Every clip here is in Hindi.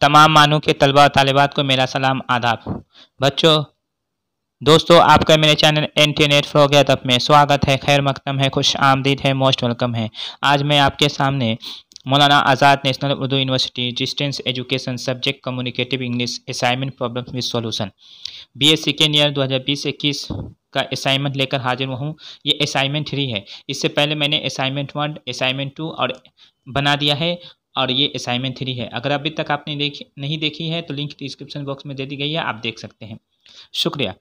तमाम मानों के तलबा और तालिबात को मेरा सलाम, आदाब। बच्चों, दोस्तों, आपका मेरे चैनल एन टी नेट फ्रोगैदब में स्वागत है। खैर मकदम है, खुश आमदीद है, मोस्ट वेलकम है। आज मैं आपके सामने Maulana Azad national Urdu university distance education subject communicative English assignment problem with solution. B S second year दो हज़ार बीस इक्कीस का असाइनमेंट लेकर हाजिर हूँ। ये असाइनमेंट थ्री है। इससे पहले मैंने असाइनमेंट वन, असाइनमेंट टू और बना दिया है। और ये असाइनमेंट थ्री है। अगर अभी तक आपने देखी, नहीं देखी है तो लिंक डिस्क्रिप्शन बॉक्स में दे दी गई है, आप देख सकते हैं। शुक्रिया।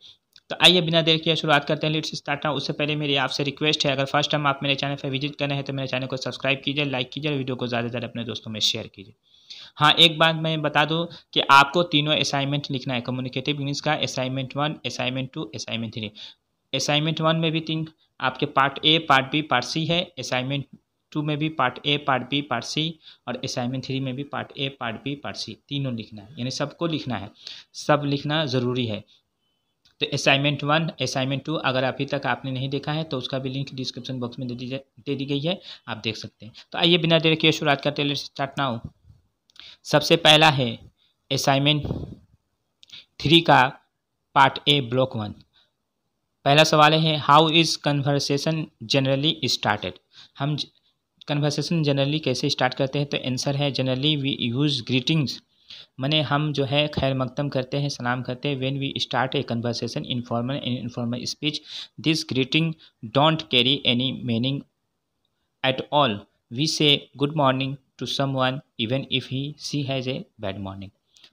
तो आइए बिना देर किए शुरुआत करते हैं। लेट्स स्टार्ट उससे पहले मेरी आपसे रिक्वेस्ट है, अगर फ़र्स्ट टाइम आप मेरे चैनल पर विज़िट कर हैं तो मेरे चैनल को सब्सक्राइब कीजिए लाइक कीजिए और वीडियो को ज़्यादा से ज़्यादा अपने दोस्तों में शेयर कीजिए। हाँ एक बात मैं बता दूँ कि आपको तीनों असाइनमेंट लिखना है। कम्युनिकेटिव इंग्लिश का assignment one assignment two assignment three assignment one में भी तीन आपके part A part B part C है। असाइनमेंट टू में भी part A part B part C और असाइनमेंट थ्री में भी part A part B part C तीनों लिखना है। यानी सबको लिखना है। सब लिखना ज़रूरी है। तो असाइनमेंट वन असाइनमेंट टू अगर अभी तक आपने नहीं देखा है तो उसका भी लिंक डिस्क्रिप्शन बॉक्स में दे दी दे दी गई है। आप देख सकते हैं। तो आइए बिना देर के शुरुआत करते हैं। स्टार्ट नाउ सबसे पहला है असाइनमेंट थ्री का पार्ट ए ब्लॉक वन पहला सवाल है how is conversation generally started हम कन्वर्सेशन जनरली कैसे स्टार्ट करते हैं तो आंसर है जनरली वी यूज़ ग्रीटिंग्स मैंने हम जो है खैर मकदम करते हैं, सलाम करते हैं when we start a conversation informal and informal speech this greeting don't carry any meaning at all we say good morning to someone even if he see has a bad morning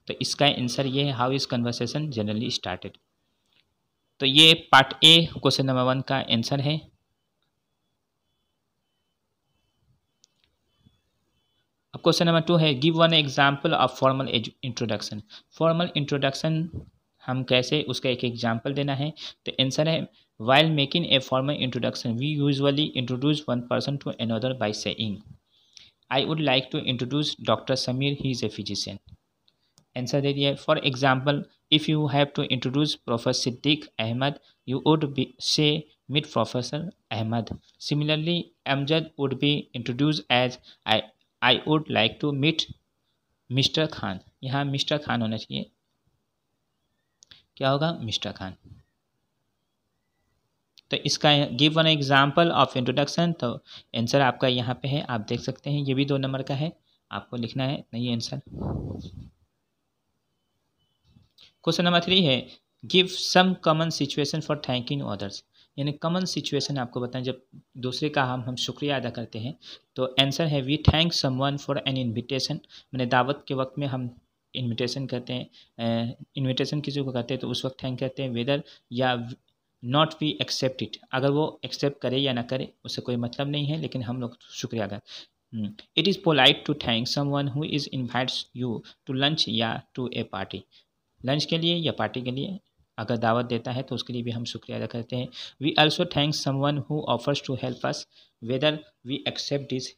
तो इसका आंसर ये है how is conversation generally started तो ये part A question number one का आंसर है। अब क्वेश्चन नंबर टू है give one example of formal introduction formal introduction हम कैसे उसका एक एग्ज़ाम्पल देना है? तो आंसर है while making a formal introduction we usually introduce one person to another by saying I would like to introduce doctor Sameer he is a physician answer दे दिया for example if you have to introduce professor Siddique Ahmad you would be say meet professor Ahmad similarly Amjad would be introduce as I I would like to meet mister Khan यहाँ मिस्टर खान होना चाहिए। क्या होगा? मिस्टर खान तो इसका give one example of introduction तो आंसर आपका यहाँ पे है। आप देख सकते हैं, ये भी दो नंबर का है। आपको लिखना है, नहीं आंसर क्वेश्चन नंबर थ्री है give some common situation for thanking others यानी कॉमन सिचुएशन आपको बताएँ, जब दूसरे का हम हम शुक्रिया अदा करते हैं तो आंसर है we thank someone for an invitation मैंने दावत के वक्त में हम इनविटेशन करते हैं इनविटेशन किसी को करते हैं तो उस वक्त थैंक करते हैं वेदर या नॉट वी एक्सेप्ट इट अगर वो एक्सेप्ट करे या ना करे उससे कोई मतलब नहीं है, लेकिन हम लोग शुक्रिया अदा it is polite to thank someone who is invites you to lunch या टू ए पार्टी लंच के लिए या पार्टी के लिए? अगर दावत देता है तो उसके लिए भी हम शुक्रिया अदा करते हैं। We also thank someone who offers to help us whether we accept this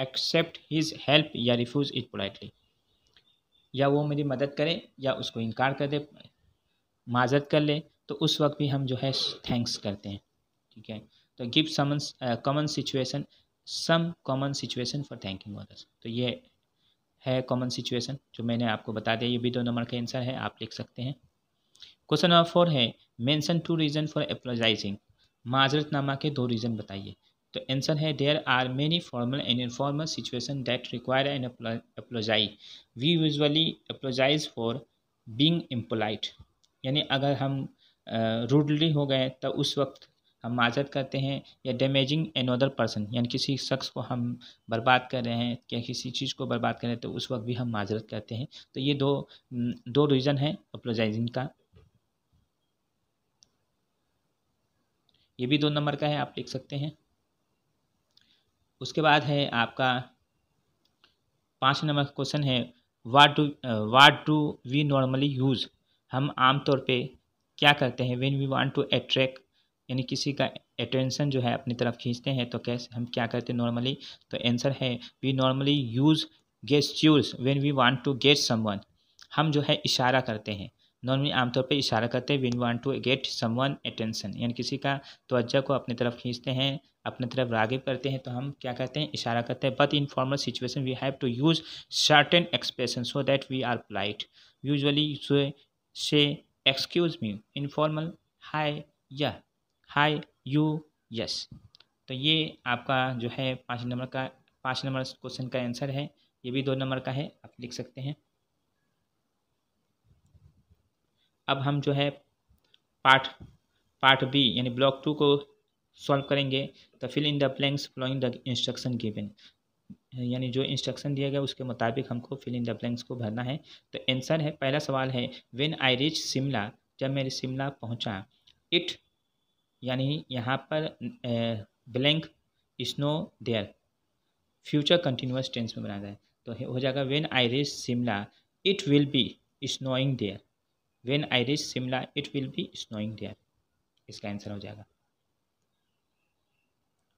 accept his help या रिफ्यूज़ इट पोलाइटली या वो मेरी मदद करे या उसको इनकार कर दे माजत कर ले तो उस वक्त भी हम जो है थैंक्स करते हैं। ठीक है? तो give some common situation some common situation for thanking others तो ये है कॉमन सिचुएशन जो मैंने आपको बता दिया, ये भी दो नंबर का आंसर है, आप लिख सकते हैं। क्वेश्चन नंबर फोर है mention two reason for apologising माजरतनामा के दो रीज़न बताइए। तो आंसर है there are many formal and informal situation that require an apology we usually apologise for being impolite यानी अगर हम रूडली हो गए तो उस वक्त हम माजरत करते हैं या डैमेजिंग अदर पर्सन यानी किसी शख्स को हम बर्बाद कर रहे हैं या किसी चीज़ को बर्बाद कर रहे हैं तो उस वक्त भी हम माजरत करते हैं। तो ये दो दो रीज़न है अप्रोजाइजिंग का। ये भी दो नंबर का है, आप लिख सकते हैं। उसके बाद है आपका पाँच नंबर का क्वेश्चन है what do what do we normally use हम आम तौर पे क्या करते हैं? When we want to attract यानी किसी का अटेंशन जो है अपनी तरफ़ खींचते हैं तो कैसे, हम क्या करते हैं नॉर्मली तो आंसर है we normally use gestures when we want to get someone हम जो है इशारा करते हैं। नॉर्मली आमतौर पर इशारा करते हैं when want to get someone attention यानी किसी का तवज्जो को अपनी तरफ़ खींचते हैं, अपने तरफ़ रागिब करते हैं तो हम क्या कहते हैं? इशारा करते हैं but in formal situation we have to use certain expression so that we are polite usually say excuse me informal hi या हाय यू यस तो ये आपका जो है पाँच नंबर का, पाँच नंबर क्वेश्चन का आंसर है। ये भी दो नंबर का है, आप लिख सकते हैं। अब हम जो है पार्ट पार्ट बी यानी ब्लॉक टू को सॉल्व करेंगे। तो fill in the blanks following the instruction given यानी जो इंस्ट्रक्शन दिया गया, उसके मुताबिक हमको फिल इन द ब्लैंक्स को भरना है। तो आंसर है, पहला सवाल है व्हेन आई रिच शिमला जब मैं शिमला पहुँचा इट यानी यहाँ पर blank snow there future continuous tense में बनाया जाए तो हो जाएगा when I reach Shimla it will be snowing there when I reach Shimla it will be snowing there इसका आंसर हो जाएगा।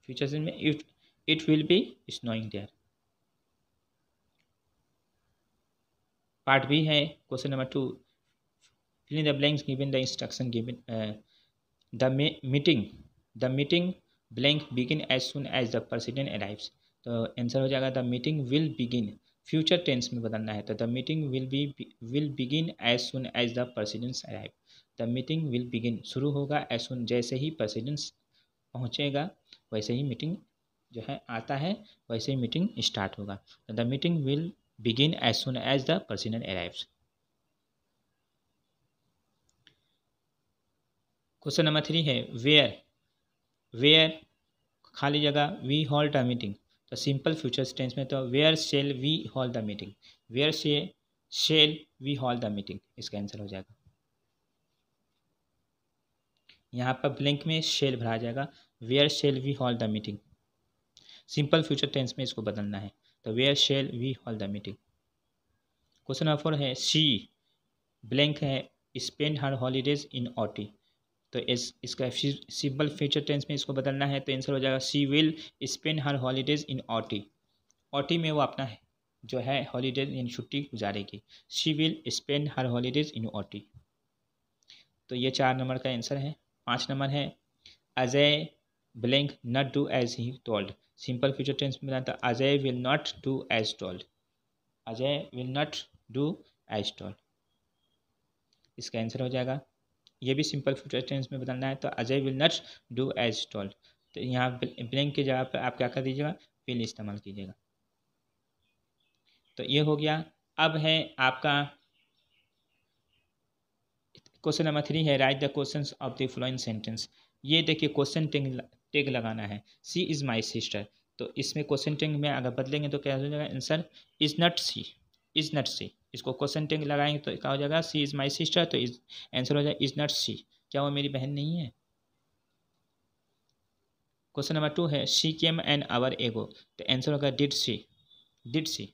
फ्यूचर सेंस में it it will be snowing there part B है question number two fill in the blanks given the instruction given the meeting the meeting blank begin as soon as the president arrives तो आंसर हो जाएगा the meeting will begin future tense में बदलना है। तो the meeting will be, will begin as soon as the presidents arrive. The meeting will begin, शुरू होगा एज सुन जैसे ही प्रेसिडेंट्स पहुँचेगा, वैसे ही मीटिंग जो है आता है, वैसे ही मीटिंग स्टार्ट होगा। तो the meeting will begin as soon as the president arrives. Question number three है, वेयर वेयर, खाली जगह, वी हॉल्ट अ मीटिंग। तो सिंपल फ्यूचर टेंस में तो where shall we hold the meeting where से shall we hold the meeting इसका आंसर हो जाएगा। यहाँ पर ब्लैंक में शेल भरा जाएगा। Where shall we hold the meeting simple future tense में इसको बदलना है। तो where shall we hold the meeting question number four है सी ब्लैंक है spend her holidays in Ooty तो इस, इसका सिंपल फ्यूचर टेंस में इसको बदलना है तो आंसर हो जाएगा she will spend her holidays in Ooty Ooty में वो अपना जो है हॉलीडेज इन छुट्टी गुजारेगी। She will spend her holidays in Ooty तो ये चार नंबर का आंसर है। पाँच नंबर है Ajay blank not do as he told simple future tense में बताता Ajay will not do as told Ajay will not do as told इसका आंसर हो जाएगा ये भी सिंपल फ्यूचर टेंस में बदलना है तो Ajay will not do as told तो यहाँ ब्लैंक की जगह पर आप क्या कर दीजिएगा विल इस्तेमाल कीजिएगा। तो ये हो गया। अब है आपका क्वेश्चन नंबर थ्री है write the question of the following sentence ये देखिए क्वेश्चन टेग टेग लगाना है। सी इज़ माई सिस्टर तो इसमें क्वेश्चन टेग में अगर बदलेंगे तो क्या हो जाएगा answer is not she is not she इसको क्वेश्चन टेग लगाएँगे तो क्या हो जाएगा? सी इज़ माई सिस्टर तो इज़ आंसर हो जाएगा इज़ नॉट सी क्या वो मेरी बहन नहीं है? क्वेश्चन नंबर टू है she came an hour ago तो आंसर होगा did she did she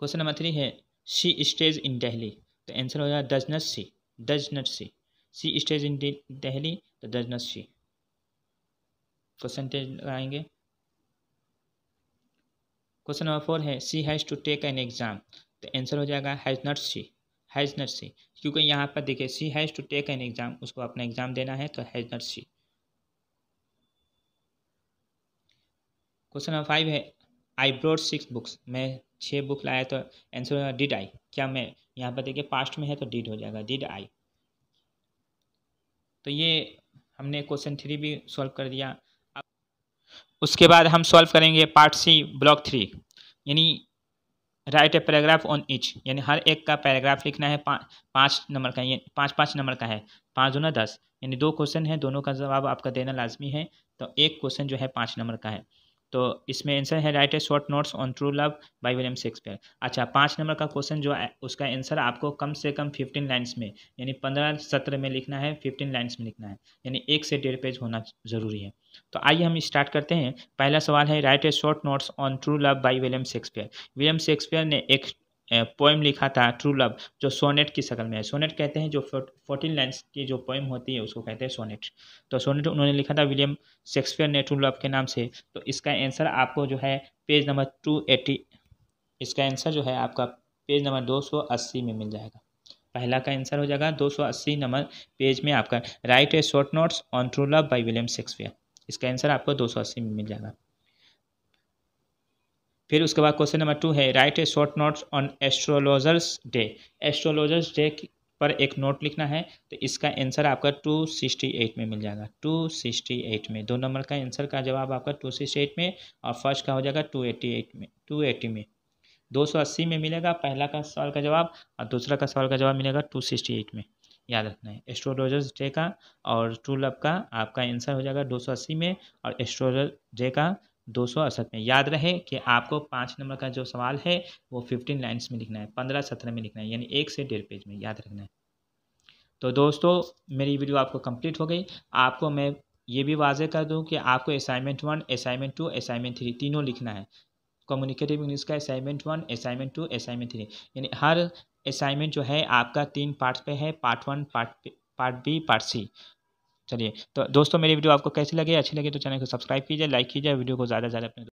question number three है सी स्टेज इन डेहली तो आंसर हो जाएगा does not she does not she she stays in Delhi तो does not she question tag लगाएँगे। क्वेश्चन नंबर फोर है she has to take an exam तो आंसर हो जाएगा has not she has not she क्योंकि यहाँ पर देखिए she has to take an exam उसको अपना एग्ज़ाम देना है तो has not she question number five है आई ब्रोड सिक्स बुक्स मैं छः बुक लाया तो आंसर होगा डिड आई क्या मैं, यहाँ पर देखिए पास्ट में है तो डिड हो जाएगा डिड आई तो ये हमने क्वेश्चन थ्री भी सॉल्व कर दिया। उसके बाद हम सॉल्व करेंगे पार्ट सी ब्लॉक थ्री यानी write a paragraph on each यानी हर एक का पैराग्राफ लिखना है पाँच नंबर का पाँच पाँच नंबर का है। पाँच दो ना दस, यानी दो क्वेश्चन है, दोनों का जवाब आपका देना लाजमी है तो एक क्वेश्चन जो है पाँच नंबर का है। तो इसमें आंसर है write a short notes on true love by William Shakespeare अच्छा पाँच नंबर का क्वेश्चन जो है, उसका आंसर आपको कम से कम फिफ्टीन लाइन्स में, यानी पंद्रह सत्र में लिखना है फिफ्टीन लाइन्स में लिखना है, यानी एक से डेढ़ पेज होना ज़रूरी है। तो आइए हम स्टार्ट करते हैं। पहला सवाल है write a short notes on true love by William Shakespeare William Shakespeare ने एक पोइम लिखा था ट्रू लव जो सोनेट की शक्ल में है। सोनेट कहते हैं जो फोर्टीन लाइन्स की जो पोइम होती है, उसको कहते हैं सोनेट। तो सोनेट उन्होंने लिखा था विलियम शेक्सपियर ने ट्रू लव के नाम से। तो इसका आंसर आपको जो है पेज नंबर टू एटी इसका आंसर जो है आपका पेज नंबर दो सौ अस्सी में मिल जाएगा। पहला का आंसर हो जाएगा 280 नंबर पेज में आपका। Write a short notes on true love by William Shakespeare इसका आंसर आपको 280 में मिल जाएगा। फिर उसके बाद क्वेश्चन नंबर टू है write a short notes on astrologer's day astrologer's day पर एक नोट लिखना है तो इसका आंसर आपका टू सिक्सटी एट में मिल जाएगा। टू सिक्सटी एट में। दो नंबर का आंसर का जवाब आपका टू सिक्सटी एट में और फ़र्स्ट का हो जाएगा टू एट्टी एट में टू एट्टी में। दो सौ अस्सी में मिलेगा पहला का सवाल का जवाब और दूसरा का सवाल का जवाब मिलेगा टू सिक्सटी एट में। याद रखना है एस्ट्रोलॉजर्स डे का और ट्रू लव का आपका आंसर हो जाएगा दो सौ अस्सी में और एस्ट्रोलॉजर डे का दो सौ अड़सठ में। याद रहे कि आपको पाँच नंबर का जो सवाल है, वो फिफ्टीन लाइन्स में लिखना है, पंद्रह सत्रह में लिखना है, यानी एक से डेढ़ पेज में याद रखना है। तो दोस्तों, मेरी वीडियो आपको कंप्लीट हो गई। आपको मैं ये भी वाजे कर दूँ कि आपको assignment one assignment two assignment three तीनों लिखना है। कम्युनिकेटिव इंग्लिश का assignment one assignment two assignment three यानी हर असाइनमेंट जो है, आपका तीन पार्ट पे है part one part part B part C चलिए तो दोस्तों मेरी वीडियो आपको कैसी लगे? अच्छी लगे तो चैनल को सब्सक्राइब कीजिए, लाइक कीजिए वीडियो को ज़्यादा से ज़्यादा अपने